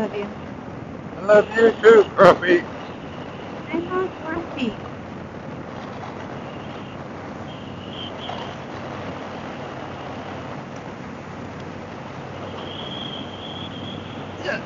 love you. I love you too, Grumpy. I love Grumpy. Yeah.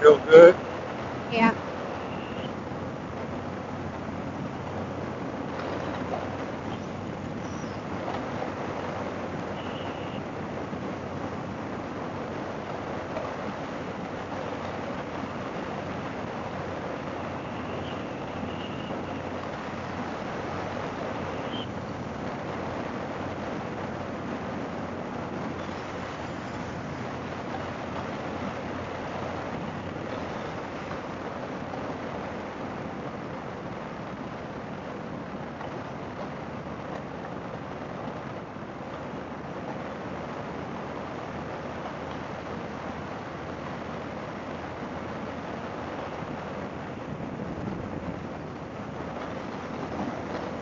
Feel good? Yeah.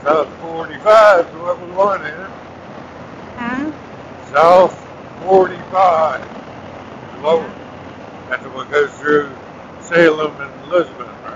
South 45 is what we want in. Huh? South 45 is we, that's what goes through Salem and Lisbon, right?